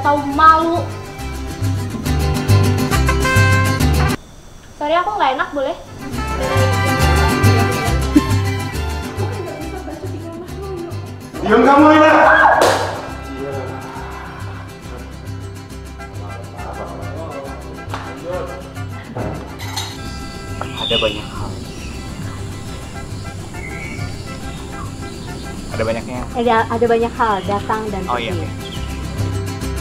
tahu malu. Sorry aku nggak enak boleh? Diam kamu ini. Ada banyak hal. Ada banyaknya. Ada ada banyak hal datang dan Oh iya.